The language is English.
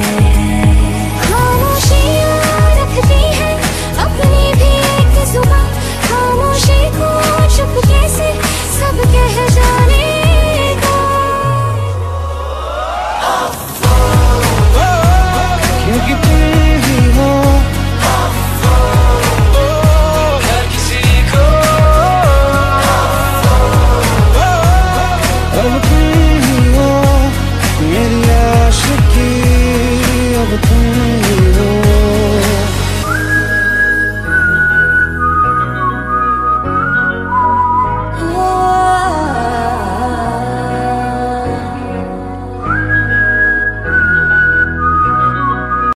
Yeah.